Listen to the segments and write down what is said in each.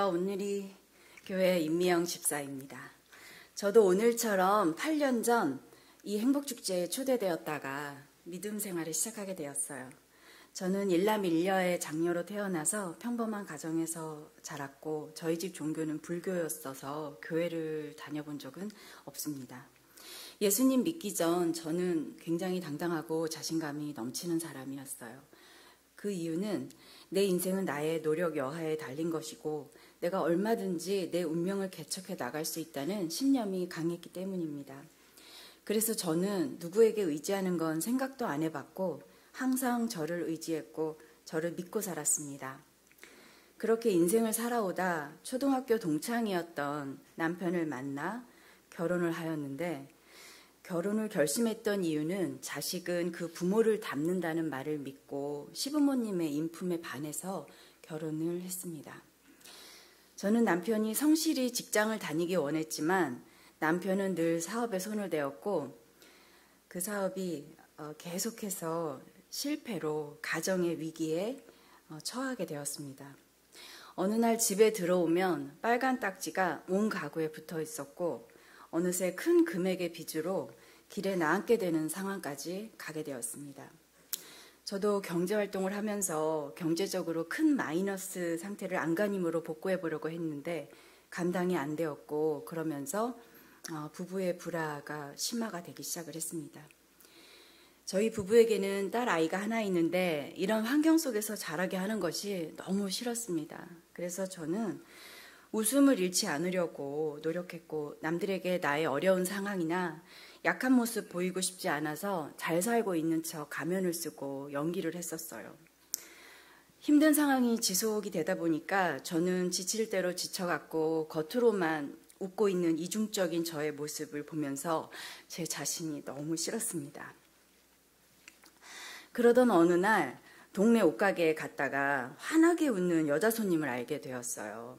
오늘이 교회 임미영 집사입니다. 저도 오늘처럼 8년 전 이 행복축제에 초대되었다가 믿음 생활을 시작하게 되었어요. 저는 일남일녀의 장녀로 태어나서 평범한 가정에서 자랐고 저희 집 종교는 불교였어서 교회를 다녀본 적은 없습니다. 예수님 믿기 전 저는 굉장히 당당하고 자신감이 넘치는 사람이었어요. 그 이유는 내 인생은 나의 노력 여하에 달린 것이고 내가 얼마든지 내 운명을 개척해 나갈 수 있다는 신념이 강했기 때문입니다. 그래서 저는 누구에게 의지하는 건 생각도 안 해봤고 항상 저를 의지했고 저를 믿고 살았습니다. 그렇게 인생을 살아오다 초등학교 동창이었던 남편을 만나 결혼을 하였는데 결혼을 결심했던 이유는 자식은 그 부모를 닮는다는 말을 믿고 시부모님의 인품에 반해서 결혼을 했습니다. 저는 남편이 성실히 직장을 다니기 원했지만 남편은 늘 사업에 손을 대었고 그 사업이 어, 계속해서 실패로 가정의 위기에 어, 처하게 되었습니다. 어느 날 집에 들어오면 빨간 딱지가 온 가구에 붙어 있었고 어느새 큰 금액의 빚으로 길에 나앉게 되는 상황까지 가게 되었습니다. 저도 경제 활동을 하면서 경제적으로 큰 마이너스 상태를 안간힘으로 복구해 보려고 했는데 감당이 안 되었고 그러면서 어, 부부의 불화가 심화가 되기 시작을 했습니다. 저희 부부에게는 딸 아이가 하나 있는데 이런 환경 속에서 자라게 하는 것이 너무 싫었습니다. 그래서 저는 웃음을 잃지 않으려고 노력했고 남들에게 나의 어려운 상황이나 약한 모습 보이고 싶지 않아서 잘 살고 있는 척 가면을 쓰고 연기를 했었어요. 힘든 상황이 지속이 되다 보니까 저는 지칠 대로 지쳐갔고 겉으로만 웃고 있는 이중적인 저의 모습을 보면서 제 자신이 너무 싫었습니다. 그러던 어느 날 동네 옷가게에 갔다가 환하게 웃는 여자 손님을 알게 되었어요.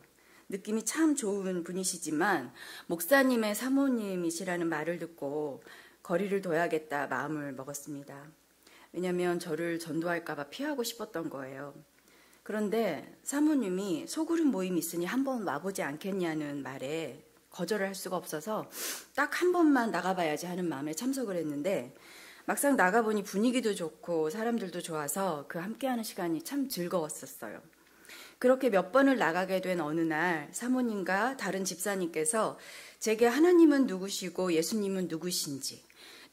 느낌이 참 좋은 분이시지만 목사님의 사모님이시라는 말을 듣고 거리를 둬야겠다 마음을 먹었습니다. 왜냐하면 저를 전도할까봐 피하고 싶었던 거예요. 그런데 사모님이 소그룹 모임 있으니 한번 와보지 않겠냐는 말에 거절을 할 수가 없어서 딱 한 번만 나가봐야지 하는 마음에 참석을 했는데 막상 나가보니 분위기도 좋고 사람들도 좋아서 그 함께하는 시간이 참 즐거웠었어요. 그렇게 몇 번을 나가게 된 어느 날 사모님과 다른 집사님께서 제게 하나님은 누구시고 예수님은 누구신지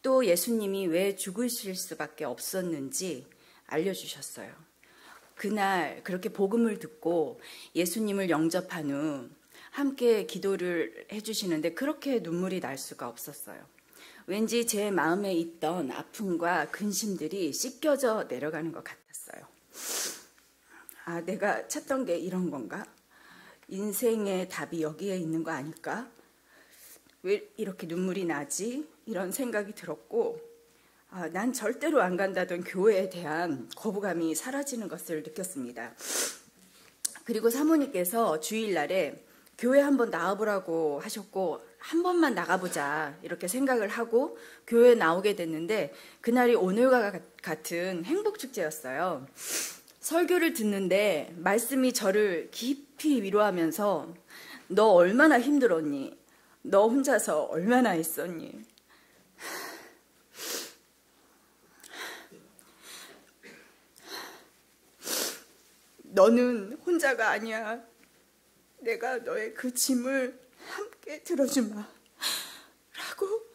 또 예수님이 왜 죽으실 수밖에 없었는지 알려주셨어요. 그날 그렇게 복음을 듣고 예수님을 영접한 후 함께 기도를 해주시는데 그렇게 눈물이 날 수가 없었어요. 왠지 제 마음에 있던 아픔과 근심들이 씻겨져 내려가는 것 같았어요. 아, 내가 찾던 게 이런 건가? 인생의 답이 여기에 있는 거 아닐까? 왜 이렇게 눈물이 나지? 이런 생각이 들었고, 아, 난 절대로 안 간다던 교회에 대한 거부감이 사라지는 것을 느꼈습니다. 그리고 사모님께서 주일날에 교회 한번 나와보라고 하셨고, 한 번만 나가보자 이렇게 생각을 하고 교회에 나오게 됐는데 그날이 오늘과 같은 행복축제였어요. 설교를 듣는데 말씀이 저를 깊이 위로하면서 너 얼마나 힘들었니? 너 혼자서 얼마나 했었니? 너는 혼자가 아니야. 내가 너의 그 짐을 함께 들어주마. 라고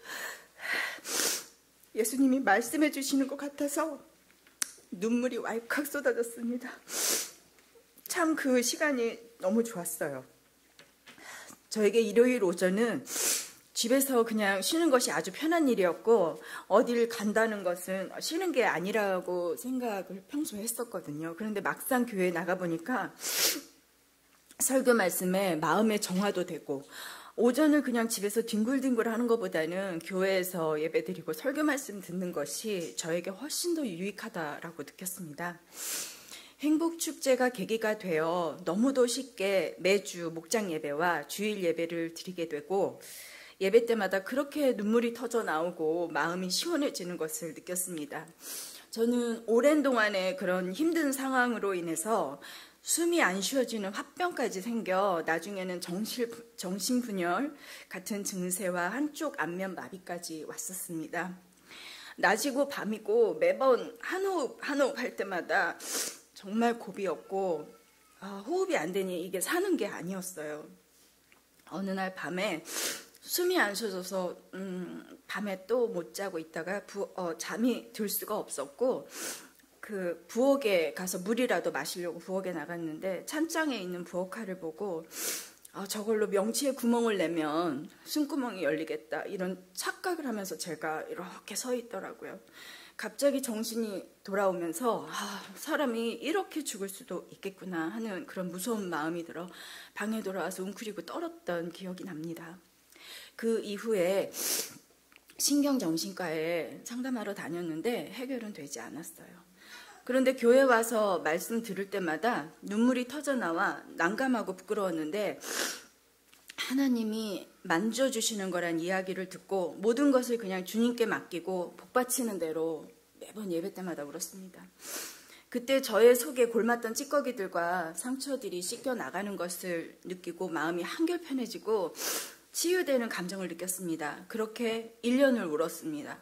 예수님이 말씀해 주시는 것 같아서 눈물이 왈칵 쏟아졌습니다. 참 그 시간이 너무 좋았어요. 저에게 일요일 오전은 집에서 그냥 쉬는 것이 아주 편한 일이었고 어디를 간다는 것은 쉬는 게 아니라고 생각을 평소에 했었거든요. 그런데 막상 교회에 나가 보니까 설교 말씀에 마음의 정화도 되고 오전을 그냥 집에서 뒹굴뒹굴 하는 것보다는 교회에서 예배드리고 설교 말씀 듣는 것이 저에게 훨씬 더 유익하다라고 느꼈습니다. 행복 축제가 계기가 되어 너무도 쉽게 매주 목장 예배와 주일 예배를 드리게 되고 예배 때마다 그렇게 눈물이 터져 나오고 마음이 시원해지는 것을 느꼈습니다. 저는 오랜 동안의 그런 힘든 상황으로 인해서 숨이 안 쉬어지는 화병까지 생겨 나중에는 정실, 정신분열 같은 증세와 한쪽 안면 마비까지 왔었습니다. 낮이고 밤이고 매번 한 호흡 한 호흡 할 때마다 정말 고비였고 아, 호흡이 안 되니 이게 사는 게 아니었어요. 어느 날 밤에 숨이 안 쉬어져서 음, 밤에 또 못 자고 있다가 부, 어, 잠이 들 수가 없었고 그 부엌에 가서 물이라도 마시려고 부엌에 나갔는데 찬장에 있는 부엌칼을 보고 아, 저걸로 명치에 구멍을 내면 숨구멍이 열리겠다 이런 착각을 하면서 제가 이렇게 서 있더라고요. 갑자기 정신이 돌아오면서 아, 사람이 이렇게 죽을 수도 있겠구나 하는 그런 무서운 마음이 들어 방에 돌아와서 웅크리고 떨었던 기억이 납니다. 그 이후에 신경정신과에 상담하러 다녔는데 해결은 되지 않았어요. 그런데 교회 와서 말씀 들을 때마다 눈물이 터져 나와 난감하고 부끄러웠는데 하나님이 만져주시는 거란 이야기를 듣고 모든 것을 그냥 주님께 맡기고 복받치는 대로 매번 예배 때마다 울었습니다. 그때 저의 속에 골맞던 찌꺼기들과 상처들이 씻겨 나가는 것을 느끼고 마음이 한결 편해지고 치유되는 감정을 느꼈습니다. 그렇게 1년을 울었습니다.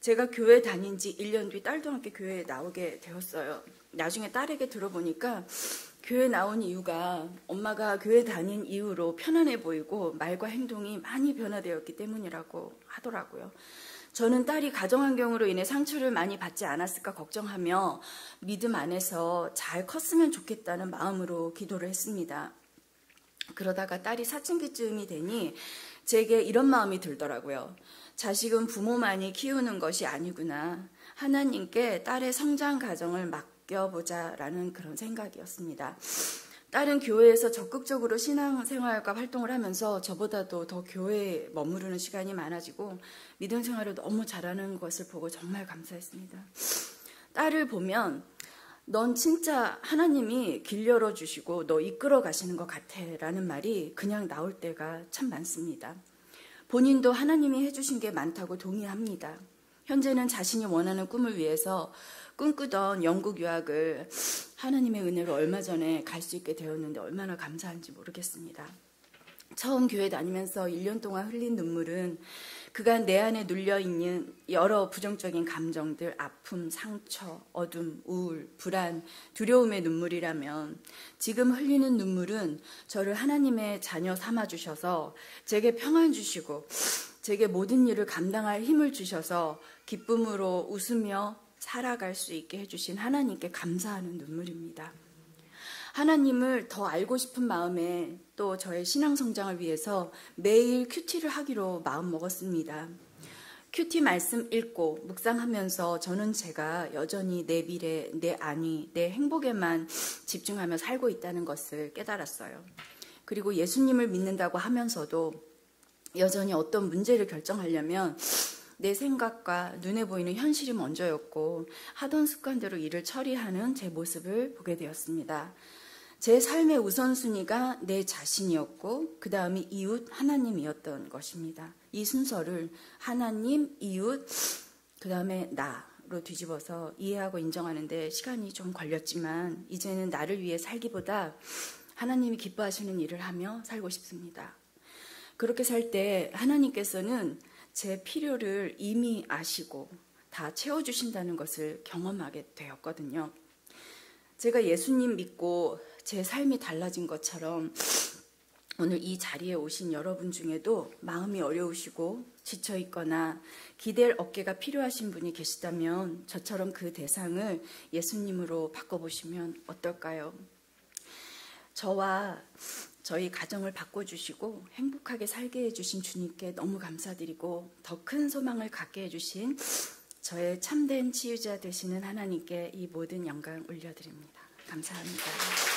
제가 교회 다닌 지 1년 뒤 딸도 함께 교회에 나오게 되었어요. 나중에 딸에게 들어보니까 교회 나온 이유가 엄마가 교회 다닌 이후로 편안해 보이고 말과 행동이 많이 변화되었기 때문이라고 하더라고요. 저는 딸이 가정환경으로 인해 상처를 많이 받지 않았을까 걱정하며 믿음 안에서 잘 컸으면 좋겠다는 마음으로 기도를 했습니다. 그러다가 딸이 사춘기쯤이 되니 제게 이런 마음이 들더라고요. 자식은 부모만이 키우는 것이 아니구나. 하나님께 딸의 성장 과정을 맡겨보자 라는 그런 생각이었습니다. 딸은 교회에서 적극적으로 신앙생활과 활동을 하면서 저보다도 더 교회에 머무르는 시간이 많아지고 믿음 생활을 너무 잘하는 것을 보고 정말 감사했습니다. 딸을 보면 넌 진짜 하나님이 길 열어주시고 너 이끌어 가시는 것 같아 라는 말이 그냥 나올 때가 참 많습니다. 본인도 하나님이 해주신 게 많다고 동의합니다. 현재는 자신이 원하는 꿈을 위해서 꿈꾸던 영국 유학을 하나님의 은혜로 얼마 전에 갈 수 있게 되었는데 얼마나 감사한지 모르겠습니다. 처음 교회 다니면서 1년 동안 흘린 눈물은 그간 내 안에 눌려있는 여러 부정적인 감정들, 아픔, 상처, 어둠, 우울, 불안, 두려움의 눈물이라면 지금 흘리는 눈물은 저를 하나님의 자녀 삼아주셔서 제게 평안 주시고 제게 모든 일을 감당할 힘을 주셔서 기쁨으로 웃으며 살아갈 수 있게 해주신 하나님께 감사하는 눈물입니다. 하나님을 더 알고 싶은 마음에 또 저의 신앙 성장을 위해서 매일 큐티를 하기로 마음 먹었습니다. 큐티 말씀 읽고 묵상하면서 저는 제가 여전히 내 미래, 내 안위, 내 행복에만 집중하며 살고 있다는 것을 깨달았어요. 그리고 예수님을 믿는다고 하면서도 여전히 어떤 문제를 결정하려면 내 생각과 눈에 보이는 현실이 먼저였고 하던 습관대로 일을 처리하는 제 모습을 보게 되었습니다. 제 삶의 우선순위가 내 자신이었고 그 다음이 이웃 하나님이었던 것입니다. 이 순서를 하나님, 이웃, 그 다음에 나로 뒤집어서 이해하고 인정하는데 시간이 좀 걸렸지만 이제는 나를 위해 살기보다 하나님이 기뻐하시는 일을 하며 살고 싶습니다. 그렇게 살 때 하나님께서는 제 필요를 이미 아시고 다 채워주신다는 것을 경험하게 되었거든요. 제가 예수님 믿고 제 삶이 달라진 것처럼 오늘 이 자리에 오신 여러분 중에도 마음이 어려우시고 지쳐 있거나 기댈 어깨가 필요하신 분이 계시다면 저처럼 그 대상을 예수님으로 바꿔보시면 어떨까요? 저와 저희 가정을 바꿔주시고 행복하게 살게 해주신 주님께 너무 감사드리고 더 큰 소망을 갖게 해주신 저의 참된 치유자 되시는 하나님께 이 모든 영광 올려드립니다. 감사합니다.